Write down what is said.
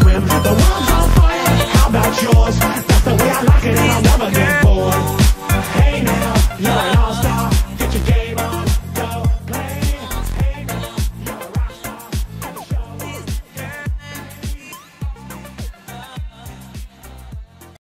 swim. The water